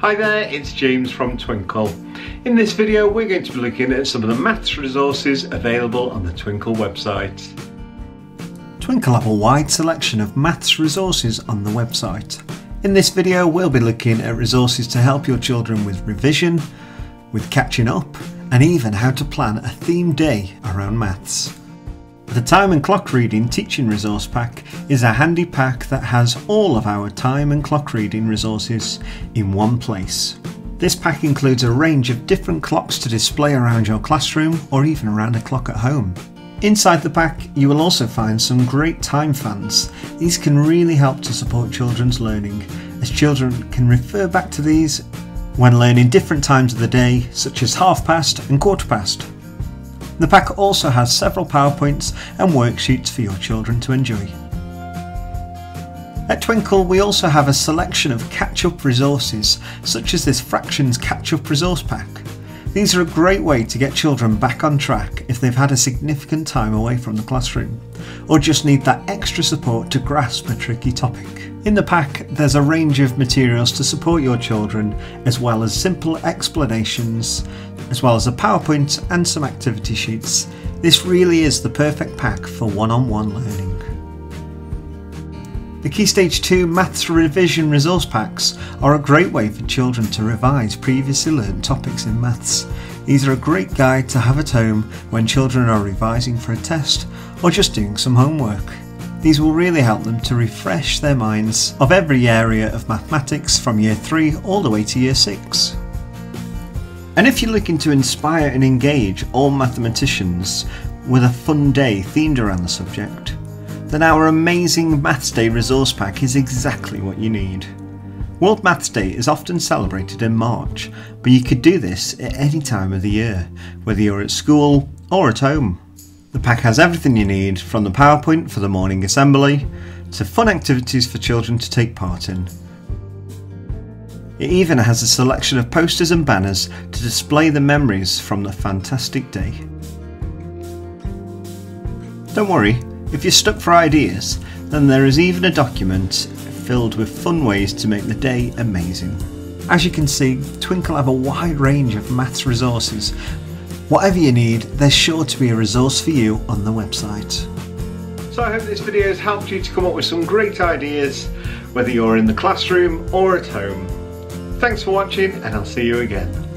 Hi there, it's James from Twinkl. In this video we're going to be looking at some of the maths resources available on the Twinkl website. Twinkl have a wide selection of maths resources on the website. In this video we'll be looking at resources to help your children with revision, with catching up, and even how to plan a themed day around maths. The Time and Clock Reading Teaching Resource Pack is a handy pack that has all of our time and clock reading resources in one place. This pack includes a range of different clocks to display around your classroom or even around a clock at home. Inside the pack, you will also find some great time fans. These can really help to support children's learning, as children can refer back to these when learning different times of the day, such as half past and quarter past. The pack also has several PowerPoints and worksheets for your children to enjoy. At Twinkl we also have a selection of catch-up resources such as this Fractions Catch-Up Resource Pack. These are a great way to get children back on track if they've had a significant time away from the classroom, or just need that extra support to grasp a tricky topic. In the pack, there's a range of materials to support your children, as well as simple explanations, as well as a PowerPoint and some activity sheets. This really is the perfect pack for one on one learning. The Key Stage 2 Maths Revision Resource Packs are a great way for children to revise previously learned topics in maths. These are a great guide to have at home when children are revising for a test or just doing some homework. These will really help them to refresh their minds of every area of mathematics from year 3 all the way to year 6. And if you're looking to inspire and engage all mathematicians with a fun day themed around the subject, then our amazing Maths Day resource pack is exactly what you need. World Maths Day is often celebrated in March, but you could do this at any time of the year, whether you're at school or at home. The pack has everything you need from the PowerPoint for the morning assembly to fun activities for children to take part in. It even has a selection of posters and banners to display the memories from the fantastic day. Don't worry, if you're stuck for ideas, then there is even a document filled with fun ways to make the day amazing. As you can see, Twinkl have a wide range of maths resources Whatever you need, there's sure to be a resource for you on the website. So I hope this video has helped you to come up with some great ideas, whether you're in the classroom or at home. Thanks for watching and I'll see you again.